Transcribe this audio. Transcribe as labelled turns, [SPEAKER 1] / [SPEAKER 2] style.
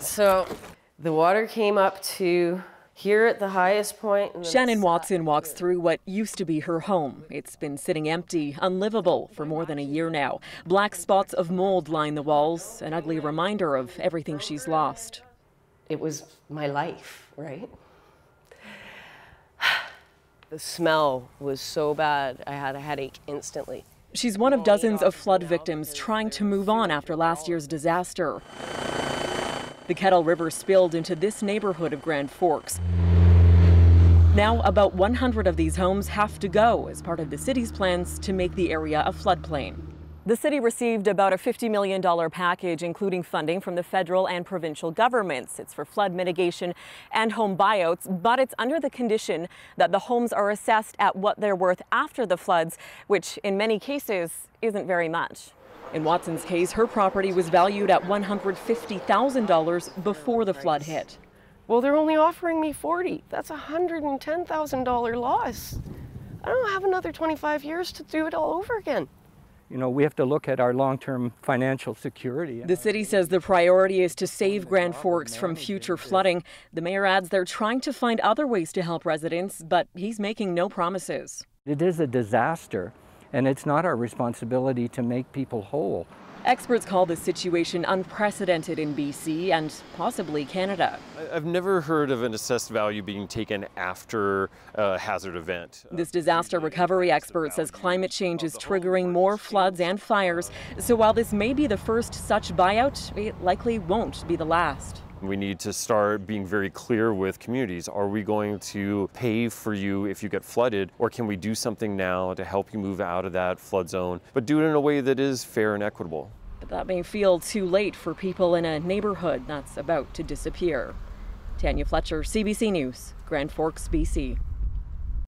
[SPEAKER 1] So the water came up to here at the highest point.
[SPEAKER 2] Shannon Watson walks through what used to be her home. It's been sitting empty, unlivable for more than a year now. Black spots of mold line the walls, an ugly reminder of everything she's lost.
[SPEAKER 1] It was my life, right? The smell was so bad, I had a headache instantly.
[SPEAKER 2] She's one of dozens of flood victims trying to move on after last year's disaster. The Kettle River spilled into this neighborhood of Grand Forks. Now, about 100 of these homes have to go as part of the city's plans to make the area a floodplain. The city received about a $50 million package, including funding from the federal and provincial governments. It's for flood mitigation and home buyouts, but it's under the condition that the homes are assessed at what they're worth after the floods, which in many cases isn't very much. In Watson's case, her property was valued at $150,000 before the flood hit.
[SPEAKER 1] Well, they're only offering me 40. That's a $110,000 loss. I don't have another 25 years to do it all over again.
[SPEAKER 3] You know, we have to look at our long-term financial security.
[SPEAKER 2] The city says the priority is to save Grand Forks from future flooding. The mayor adds they're trying to find other ways to help residents, but he's making no promises.
[SPEAKER 3] It is a disaster, and it's not our responsibility to make people whole.
[SPEAKER 2] Experts call the situation unprecedented in BC and possibly Canada.
[SPEAKER 4] I've never heard of an assessed value being taken after a hazard event.
[SPEAKER 2] Uh, this disaster recovery expert says climate change is triggering more floods and fires. So while this may be the first such buyout, it likely won't be the last.
[SPEAKER 4] We need to start being very clear with communities. Are we going to pay for you if you get flooded, or can we do something now to help you move out of that flood zone, but do it in a way that is fair and equitable?
[SPEAKER 2] But that may feel too late for people in a neighborhood that's about to disappear. Tanya Fletcher, CBC News, Grand Forks, BC.